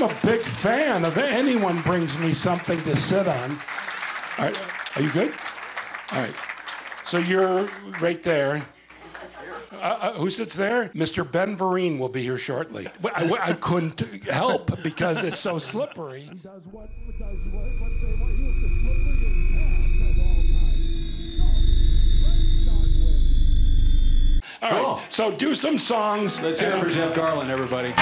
I'm a big fan of anyone brings me something to sit on. All right, are you good? All right. So you're right there. Uh, uh, who sits there? Mr. Ben Vereen will be here shortly. I, I couldn't help because it's so slippery. Does what, does what, what they want. He the slipperiest cat of all time. So let's start with. All right. Cool. So do some songs. Let's hear it and- for Jeff Garlin, everybody.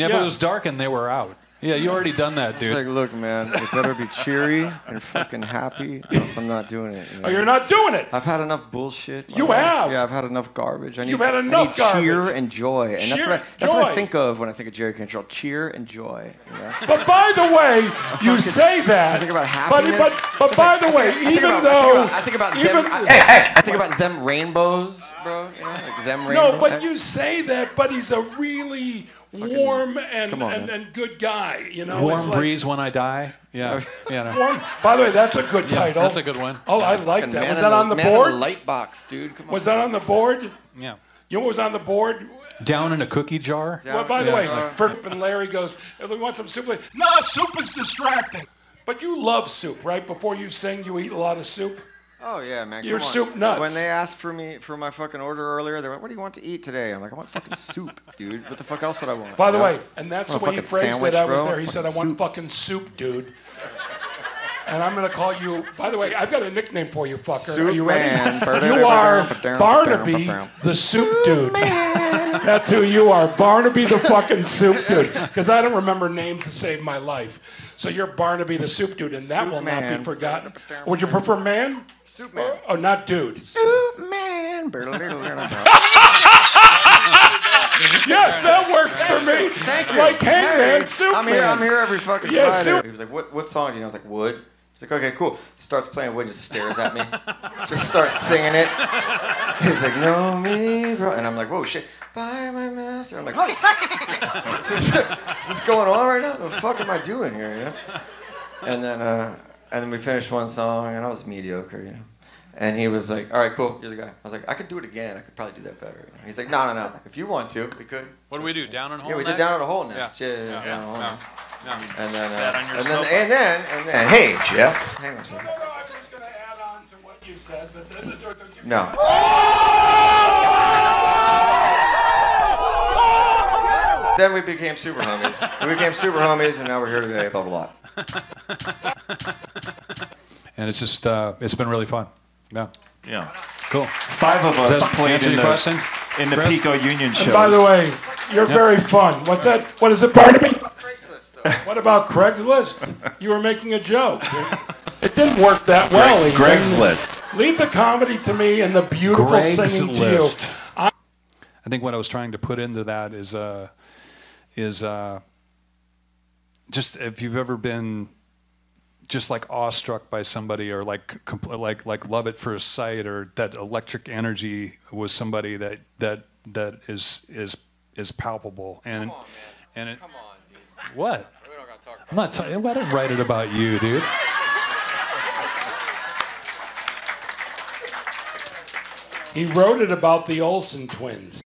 Yeah, but it was dark and they were out. Yeah, you already done that, It's dude. like, look, man, it better be cheery and fucking happy, else I'm not doing it. you know? Oh, you're not doing it. I've had enough bullshit. You life. have. Yeah, I've had enough garbage. I need, You've had enough I enough need cheer and joy, and that's Cheer- what I, that's what. I think of when I think of Jerry Cantrell. Cheer and joy. You know? But by the way, you say that. I think about happiness. but, but but by the way, I think even about- though. I think about, I think even, about them. I, hey, hey, I think about them rainbows, bro. You know, like them rainbows. no, but you say that, but he's a really warm and, on, and, and good guy. You know, Warm It's like- breeze when I die. Yeah, yeah. no. Warm. By the way, that's a good Yeah, title. that's a good one. Oh, I like Fucking that. Was that on the man in board? light box, dude. Come on. Was that on the board? Yeah. You know what was on the board? Down in a cookie jar. Yeah. Well, by the Yeah. way, Ferg and Larry goes, "We want some soup." No, soup is distracting. But you love soup, right? Before you sing, you eat a lot of soup. Oh yeah, man. You're soup nuts. When they asked for me for my fucking order earlier, they were like, "What do you want to eat today?" I'm like, "I want fucking soup, dude. What the fuck else would I want?" By the You know? way, and that's the way he phrased sandwich, it. I was bro? there. He said, "I want soup." fucking soup, dude." And I'm gonna call you. By the way, I've got a nickname for you, fucker. Are you man. ready? You are Barnaby, the soup dude. That's who you are, Barnaby, the fucking soup dude. Because I don't remember names to save my life. So you're Barnaby, the soup dude, and that Soup will not be forgotten. Would you prefer man? Soup man. Oh, not dude. Soup man. Yes, that works for me. Thank you. Like Hangman, Hey, soup I'm here. man. I'm here every fucking Yeah, Friday. soup- He was like, "What? What song do you know?" I was like, "Would." He's like, "Okay, cool." Starts playing Would, and just stares at me, just starts singing it. He's like, "Know me, bro," and I'm like, "Whoa, shit." By my master. I'm like, "Holy fuck!" is, this, is this going on right now? What The fuck am I doing here? You know? And then, uh, and then we finished one song, and I was mediocre, you know. And he was like, "All right, cool, you're the guy." I was like, "I could do it again. I could probably do that better." You know? He's like, "No, no, no. If you want to, we could." What do we do? Down and hole Yeah, we did down in a hole next. Yeah, yeah, Yeah. down in a hole Yeah. Next. Yeah. And then, uh, on your and then, and then, and then, hey, Jeff. Hang on a second. No, no, I'm just gonna add on to what you said, but then No. Then we became super homies. We became super homies, and now we're here today. Blah blah blah. And it's just, uh, it's been really fun. Yeah. Yeah. Cool. Five of us played in the, question? in the Chris? Pico Union shows. And by the way, you're very fun. What's that? What is it, Barnaby? What about Craigslist? You were making a joke. It didn't work that well. Ethan. Greg's list. Leave the comedy to me and the beautiful Greg's singing list. to you. I, I think what I was trying to put into that is, uh, is uh, just if you've ever been just like awestruck by somebody or like compl- like like love at first sight or that electric energy was somebody that that that is is is palpable and and it, Come on, dude. What We don't gotta talk. I'm not t- I didn't write it about you dude he wrote it about the Olsen twins.